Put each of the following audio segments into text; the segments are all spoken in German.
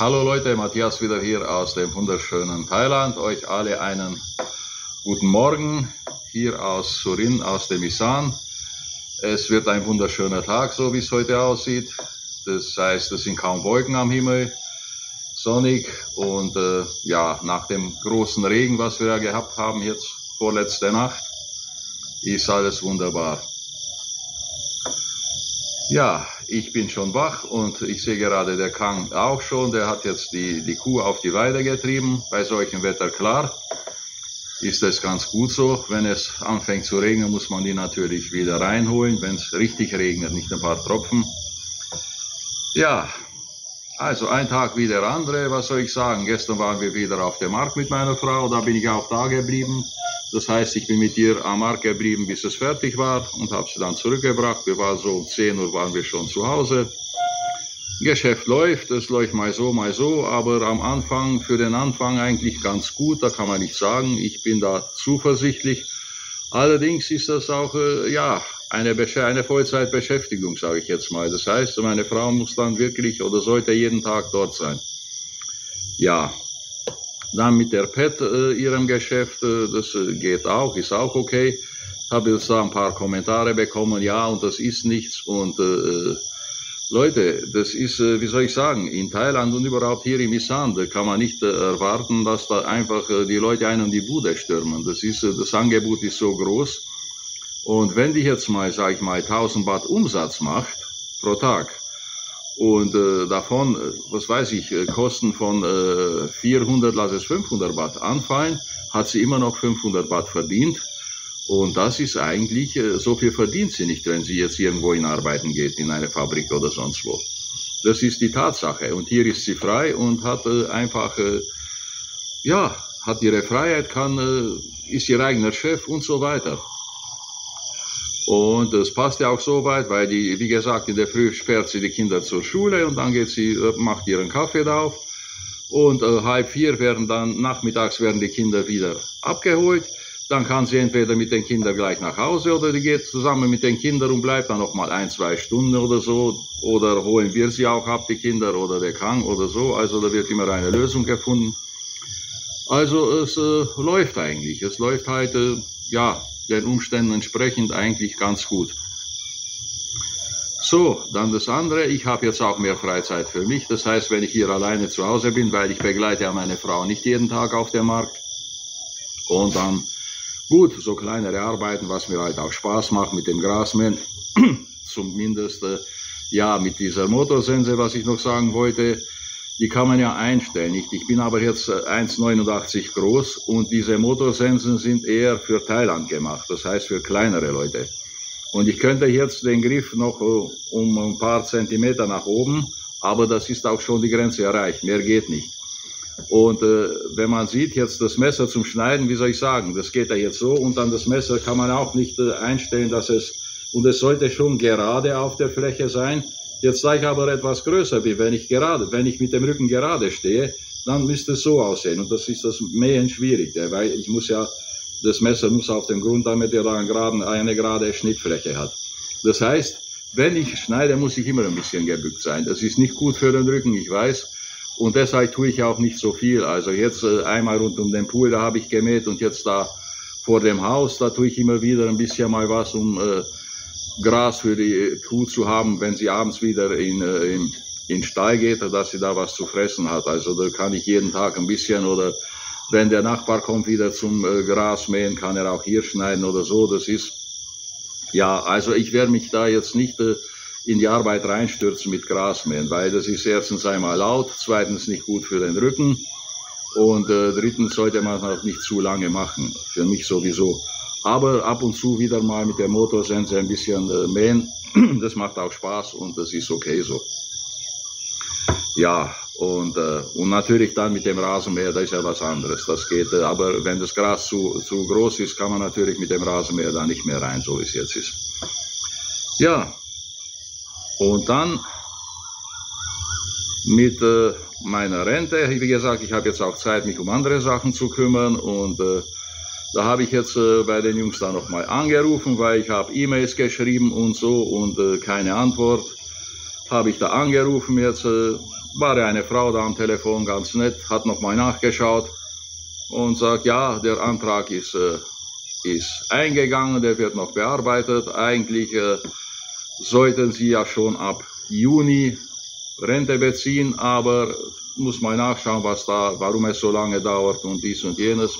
Hallo Leute, Matthias wieder hier aus dem wunderschönen Thailand. Euch alle einen guten Morgen hier aus Surin, aus dem Isan. Es wird ein wunderschöner Tag, so wie es heute aussieht. Das heißt, es sind kaum Wolken am Himmel, sonnig und äh, ja, nach dem großen Regen, was wir ja gehabt haben jetzt vorletzte Nacht, ist alles wunderbar. Ja, ich bin schon wach und ich sehe gerade der Kang auch schon. Der hat jetzt die, die Kuh auf die Weide getrieben. Bei solchem Wetter klar ist das ganz gut so. Wenn es anfängt zu regnen, muss man die natürlich wieder reinholen, wenn es richtig regnet, nicht ein paar Tropfen. Ja, also ein Tag wie der andere, was soll ich sagen? Gestern waren wir wieder auf dem Markt mit meiner Frau, da bin ich auch da geblieben. Das heißt, ich bin mit ihr am Markt geblieben, bis es fertig war und habe sie dann zurückgebracht. Wir waren so um 10 Uhr waren wir schon zu Hause. Geschäft läuft, es läuft mal so, mal so, aber am Anfang, für den Anfang eigentlich ganz gut, da kann man nicht sagen. Ich bin da zuversichtlich. Allerdings ist das auch, äh, ja, eine, eine Vollzeitbeschäftigung, sage ich jetzt mal. Das heißt, meine Frau muss dann wirklich oder sollte jeden Tag dort sein. Ja, dann mit der PET, äh, ihrem Geschäft, äh, das äh, geht auch, ist auch okay. Habe jetzt da ein paar Kommentare bekommen, ja, und das ist nichts. Und äh, Leute, das ist, äh, wie soll ich sagen, in Thailand und überhaupt hier im Isan, da kann man nicht äh, erwarten, dass da einfach äh, die Leute einen die Bude stürmen. Das ist, äh, das Angebot ist so groß. Und wenn die jetzt mal, sag ich mal, 1000 Baht Umsatz macht pro Tag, und äh, davon, äh, was weiß ich, äh, Kosten von äh, 400, lass es 500 Baht anfallen, hat sie immer noch 500 Baht verdient. Und das ist eigentlich, äh, so viel verdient sie nicht, wenn sie jetzt irgendwo in Arbeiten geht, in eine Fabrik oder sonst wo. Das ist die Tatsache. Und hier ist sie frei und hat äh, einfach, äh, ja, hat ihre Freiheit, kann, äh, ist ihr eigener Chef und so weiter. Und es passt ja auch so weit, weil die, wie gesagt, in der Früh sperrt sie die Kinder zur Schule und dann geht sie, äh, macht ihren Kaffee da auf. Und äh, halb vier werden dann, nachmittags werden die Kinder wieder abgeholt. Dann kann sie entweder mit den Kindern gleich nach Hause oder die geht zusammen mit den Kindern und bleibt dann noch mal ein, zwei Stunden oder so. Oder holen wir sie auch ab, die Kinder oder der Kang oder so. Also da wird immer eine Lösung gefunden. Also es äh, läuft eigentlich. Es läuft halt, äh, ja, den Umständen entsprechend eigentlich ganz gut. So, dann das andere, ich habe jetzt auch mehr Freizeit für mich. Das heißt, wenn ich hier alleine zu Hause bin, weil ich begleite ja meine Frau nicht jeden Tag auf dem Markt. Und dann, gut, so kleinere Arbeiten, was mir halt auch Spaß macht mit dem Grasmähen. Zumindest, äh, ja, mit dieser Motorsense, was ich noch sagen wollte die kann man ja einstellen. Ich, ich bin aber jetzt 1,89 äh, groß und diese Motorsensen sind eher für Thailand gemacht, das heißt für kleinere Leute. Und ich könnte jetzt den Griff noch äh, um ein paar Zentimeter nach oben, aber das ist auch schon die Grenze erreicht, mehr geht nicht. Und äh, wenn man sieht jetzt das Messer zum Schneiden, wie soll ich sagen, das geht ja jetzt so und dann das Messer kann man auch nicht äh, einstellen, dass es, und es sollte schon gerade auf der Fläche sein, Jetzt sage ich aber etwas größer, wie wenn ich gerade, wenn ich mit dem Rücken gerade stehe, dann müsste es so aussehen. Und das ist das Mähen schwierig, weil ich muss ja, das Messer muss auf dem Grund, damit er dann geraden, eine gerade Schnittfläche hat. Das heißt, wenn ich schneide, muss ich immer ein bisschen gebückt sein. Das ist nicht gut für den Rücken, ich weiß. Und deshalb tue ich auch nicht so viel. Also jetzt äh, einmal rund um den Pool, da habe ich gemäht und jetzt da vor dem Haus, da tue ich immer wieder ein bisschen mal was, um äh, Gras für die Kuh zu haben, wenn sie abends wieder in, äh, in, in Stall geht, dass sie da was zu fressen hat. Also da kann ich jeden Tag ein bisschen oder wenn der Nachbar kommt wieder zum äh, Gras mähen, kann er auch hier schneiden oder so. Das ist, ja, also ich werde mich da jetzt nicht äh, in die Arbeit reinstürzen mit Grasmähen, weil das ist erstens einmal laut, zweitens nicht gut für den Rücken und äh, drittens sollte man auch nicht zu lange machen. Für mich sowieso. Aber ab und zu wieder mal mit der Motorsense ein bisschen äh, mähen, das macht auch Spaß und das ist okay so. Ja, und, äh, und natürlich dann mit dem Rasenmäher, das ist ja was anderes. Das geht, äh, aber wenn das Gras zu, zu groß ist, kann man natürlich mit dem Rasenmäher da nicht mehr rein, so wie es jetzt ist. Ja, und dann mit äh, meiner Rente, wie gesagt, ich habe jetzt auch Zeit, mich um andere Sachen zu kümmern und äh, da habe ich jetzt äh, bei den Jungs da nochmal angerufen, weil ich habe E-Mails geschrieben und so und äh, keine Antwort. habe ich da angerufen, jetzt äh, war eine Frau da am Telefon, ganz nett, hat nochmal nachgeschaut und sagt, ja, der Antrag ist, äh, ist eingegangen, der wird noch bearbeitet. Eigentlich äh, sollten Sie ja schon ab Juni Rente beziehen, aber muss mal nachschauen, was da, warum es so lange dauert und dies und jenes.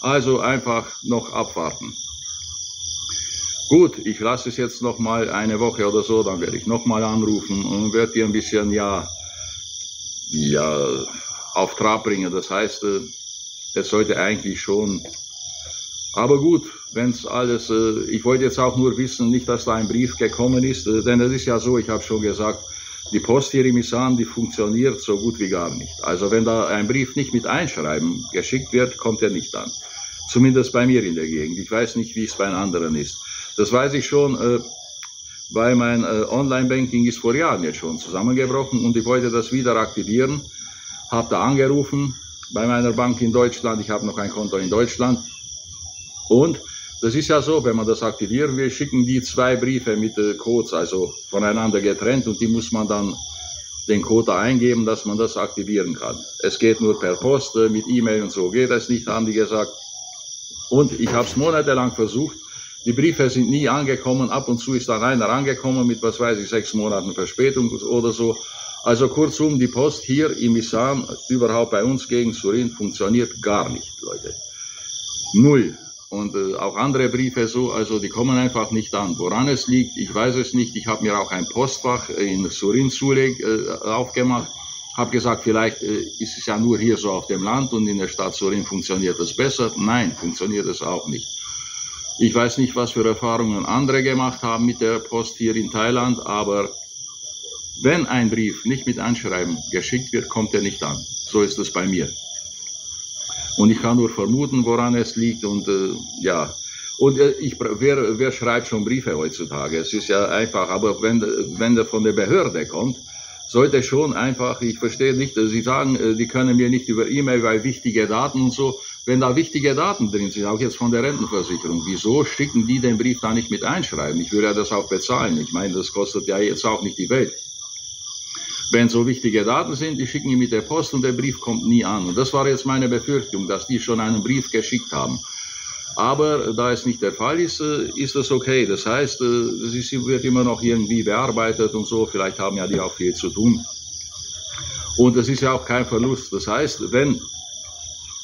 Also einfach noch abwarten. Gut, ich lasse es jetzt noch mal eine Woche oder so, dann werde ich noch mal anrufen und werde dir ein bisschen ja, ja auf Trab bringen. Das heißt, äh, es sollte eigentlich schon. Aber gut, wenn es alles. Äh, ich wollte jetzt auch nur wissen, nicht, dass da ein Brief gekommen ist, äh, denn es ist ja so, ich habe schon gesagt, die Post hier im Isan, die funktioniert so gut wie gar nicht. Also wenn da ein Brief nicht mit Einschreiben geschickt wird, kommt er nicht an. Zumindest bei mir in der Gegend. Ich weiß nicht, wie es bei anderen ist. Das weiß ich schon, äh, weil mein äh, Online-Banking ist vor Jahren jetzt schon zusammengebrochen und ich wollte das wieder aktivieren. Habe da angerufen bei meiner Bank in Deutschland. Ich habe noch ein Konto in Deutschland. Und das ist ja so, wenn man das aktivieren will, schicken die zwei Briefe mit äh, Codes, also voneinander getrennt und die muss man dann den Code eingeben, dass man das aktivieren kann. Es geht nur per Post, äh, mit E-Mail und so geht das nicht, haben die gesagt. Und ich habe es monatelang versucht die Briefe sind nie angekommen. Ab und zu ist dann einer angekommen mit, was weiß ich, sechs Monaten Verspätung oder so. Also kurzum, die Post hier im Isan, überhaupt bei uns gegen Surin, funktioniert gar nicht, Leute. Null. Und äh, auch andere Briefe so, also die kommen einfach nicht an. Woran es liegt, ich weiß es nicht. Ich habe mir auch ein Postfach in Surin zuleg, äh, aufgemacht. Habe gesagt, vielleicht äh, ist es ja nur hier so auf dem Land und in der Stadt Surin funktioniert es besser. Nein, funktioniert es auch nicht. Ich weiß nicht, was für Erfahrungen andere gemacht haben mit der Post hier in Thailand, aber wenn ein Brief nicht mit Anschreiben geschickt wird, kommt er nicht an. So ist es bei mir. Und ich kann nur vermuten, woran es liegt. Und äh, ja, und äh, ich, wer, wer schreibt schon Briefe heutzutage? Es ist ja einfach, aber wenn, wenn der von der Behörde kommt, sollte schon einfach, ich verstehe nicht, Sie sagen, äh, die können mir nicht über E-Mail, weil wichtige Daten und so, wenn da wichtige Daten drin sind, auch jetzt von der Rentenversicherung, wieso schicken die den Brief da nicht mit einschreiben? Ich würde ja das auch bezahlen. Ich meine, das kostet ja jetzt auch nicht die Welt. Wenn so wichtige Daten sind, die schicken die mit der Post und der Brief kommt nie an. Und das war jetzt meine Befürchtung, dass die schon einen Brief geschickt haben. Aber da es nicht der Fall ist, äh, ist das okay. Das heißt, äh, es wird immer noch irgendwie bearbeitet und so. Vielleicht haben ja die auch viel zu tun. Und es ist ja auch kein Verlust. Das heißt, wenn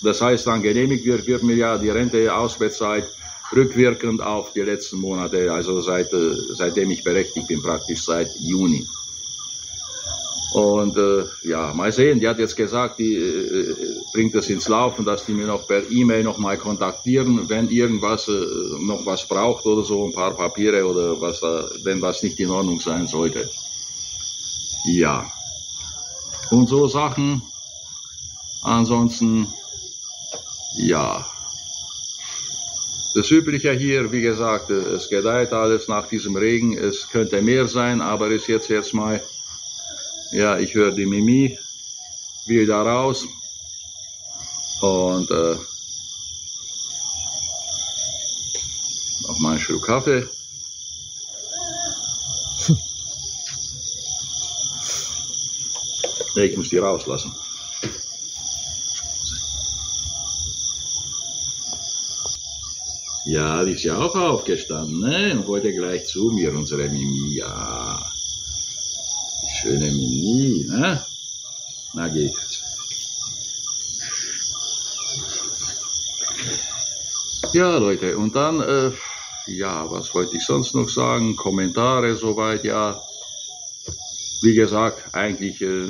das heißt, dann genehmigt wird, wird mir ja die Rente ausbezahlt, rückwirkend auf die letzten Monate, also seit, äh, seitdem ich berechtigt bin, praktisch seit Juni. Und äh, ja, mal sehen, die hat jetzt gesagt, die äh, bringt das ins Laufen, dass die mir noch per E-Mail nochmal kontaktieren, wenn irgendwas äh, noch was braucht oder so, ein paar Papiere oder was da, wenn was nicht in Ordnung sein sollte. Ja. Und so Sachen. Ansonsten ja. Das Übliche hier, wie gesagt, es gedeiht alles nach diesem Regen. Es könnte mehr sein, aber ist jetzt jetzt mal, ja, ich höre die Mimi wieder raus. Und äh, noch mal einen Schluck Kaffee. ich muss die rauslassen. Ja, die ist ja auch aufgestanden ne? und wollte gleich zu mir, unsere Mimi. Ja, schöne Mimi. Ne? Na, geht. Ja, Leute, und dann, äh, ja, was wollte ich sonst noch sagen? Kommentare soweit, ja. Wie gesagt, eigentlich äh,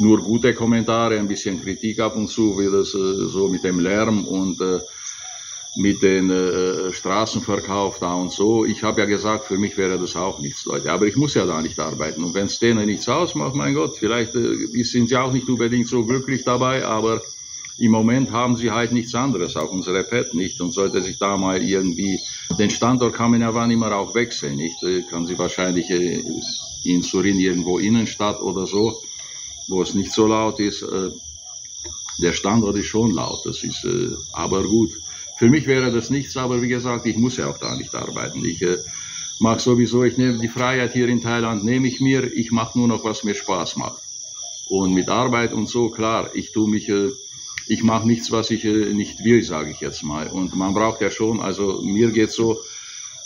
nur gute Kommentare, ein bisschen Kritik ab und zu, wie das äh, so mit dem Lärm und äh, mit den äh, Straßenverkauf da und so. Ich habe ja gesagt, für mich wäre das auch nichts, Leute. Aber ich muss ja da nicht arbeiten. Und wenn es denen nichts ausmacht, mein Gott, vielleicht äh, sind sie auch nicht unbedingt so glücklich dabei, aber im Moment haben sie halt nichts anderes, auch unsere Pet nicht. Und sollte sich da mal irgendwie, den Standort kann man ja wann immer auch wechseln, nicht? Äh, kann sie wahrscheinlich äh, in Surin irgendwo Innenstadt oder so, wo es nicht so laut ist. Äh, der Standort ist schon laut, das ist äh, aber gut. Für mich wäre das nichts, aber wie gesagt, ich muss ja auch da nicht arbeiten. Ich äh, mache sowieso, ich nehme die Freiheit hier in Thailand, nehme ich mir, ich mache nur noch, was mir Spaß macht. Und mit Arbeit und so, klar, ich tue mich, äh, ich mache nichts, was ich äh, nicht will, sage ich jetzt mal. Und man braucht ja schon, also mir geht so,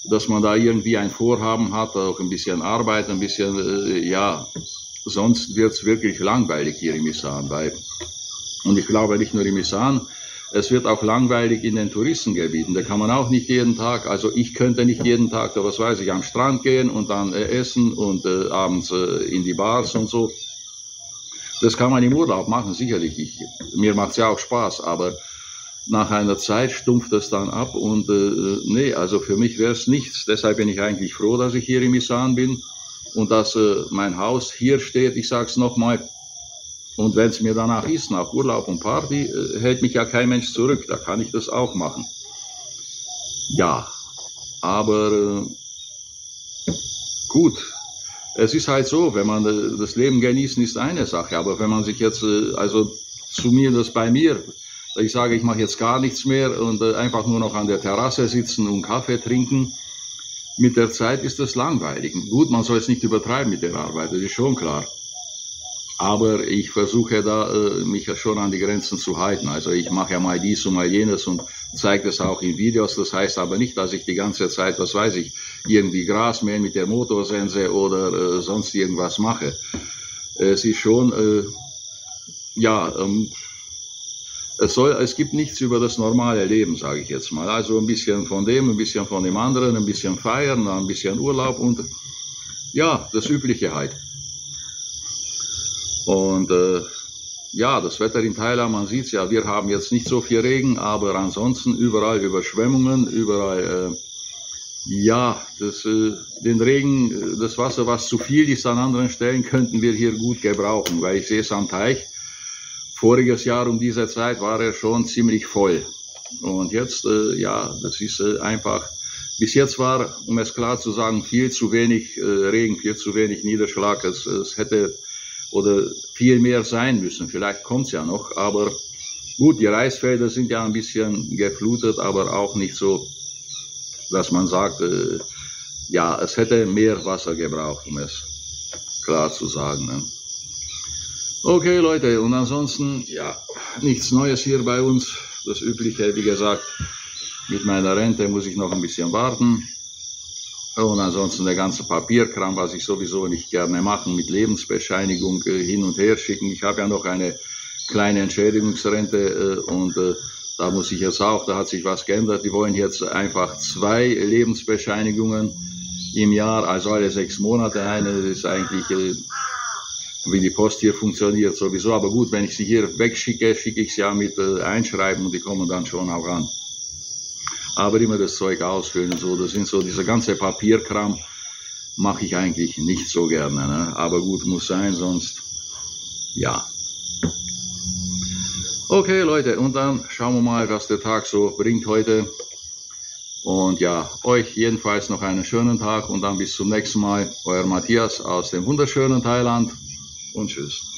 dass man da irgendwie ein Vorhaben hat, auch ein bisschen Arbeit, ein bisschen, äh, ja, sonst wird's wirklich langweilig hier im Isan. Weil, und ich glaube nicht nur im Isan, es wird auch langweilig in den Touristengebieten. Da kann man auch nicht jeden Tag, also ich könnte nicht jeden Tag, da was weiß ich, am Strand gehen und dann äh, essen und äh, abends äh, in die Bars und so. Das kann man im Urlaub machen, sicherlich. Ich, mir macht's ja auch Spaß, aber nach einer Zeit stumpft das dann ab und äh, nee, also für mich wäre es nichts. Deshalb bin ich eigentlich froh, dass ich hier im Isan bin und dass äh, mein Haus hier steht. Ich sage es nochmal. Und wenn es mir danach ist, nach Urlaub und Party, äh, hält mich ja kein Mensch zurück. Da kann ich das auch machen. Ja, aber äh, gut. Es ist halt so, wenn man äh, das Leben genießen, ist eine Sache. Aber wenn man sich jetzt, äh, also zu mir, das bei mir, ich sage, ich mache jetzt gar nichts mehr und einfach nur noch an der Terrasse sitzen und Kaffee trinken, mit der Zeit ist das langweilig. Gut, man soll es nicht übertreiben mit der Arbeit, das ist schon klar. Aber ich versuche da, äh, mich schon an die Grenzen zu halten. Also ich mache ja mal dies und mal jenes und zeige das auch in Videos. Das heißt aber nicht, dass ich die ganze Zeit, was weiß ich, irgendwie Gras mähen mit der Motorsense oder äh, sonst irgendwas mache. Es ist schon, äh, ja, ähm, es, soll, es gibt nichts über das normale Leben, sage ich jetzt mal. Also ein bisschen von dem, ein bisschen von dem anderen, ein bisschen feiern, ein bisschen Urlaub und ja, das Übliche halt. Und äh, ja, das Wetter in Thailand, man sieht es ja, wir haben jetzt nicht so viel Regen, aber ansonsten überall Überschwemmungen, überall, äh, ja, das, äh, den Regen, das Wasser, was zu viel ist an anderen Stellen, könnten wir hier gut gebrauchen, weil ich sehe es am Teich, Voriges Jahr um diese Zeit war er schon ziemlich voll. Und jetzt, äh, ja, das ist äh, einfach, bis jetzt war, um es klar zu sagen, viel zu wenig äh, Regen, viel zu wenig Niederschlag. Es, es hätte oder viel mehr sein müssen. Vielleicht kommt's ja noch, aber gut, die Reisfelder sind ja ein bisschen geflutet, aber auch nicht so, dass man sagt, äh, ja, es hätte mehr Wasser gebraucht, um es klar zu sagen. Ne? Okay, Leute, und ansonsten, ja, nichts Neues hier bei uns. Das Übliche, wie gesagt, mit meiner Rente muss ich noch ein bisschen warten. Und ansonsten der ganze Papierkram, was ich sowieso nicht gerne mache, mit Lebensbescheinigung äh, hin und her schicken. Ich habe ja noch eine kleine Entschädigungsrente äh, und äh, da muss ich jetzt auch, da hat sich was geändert. Die wollen jetzt einfach zwei Lebensbescheinigungen im Jahr, also alle sechs Monate. Eine ist eigentlich wie die Post hier funktioniert sowieso. Aber gut, wenn ich sie hier wegschicke, schicke ich sie ja mit äh, Einschreiben und die kommen dann schon auch an. Aber immer das Zeug ausfüllen so, das sind so, dieser ganze Papierkram mache ich eigentlich nicht so gerne. Ne? Aber gut, muss sein, sonst, ja. Okay, Leute, und dann schauen wir mal, was der Tag so bringt heute. Und ja, euch jedenfalls noch einen schönen Tag und dann bis zum nächsten Mal. Euer Matthias aus dem wunderschönen Thailand und tschüss.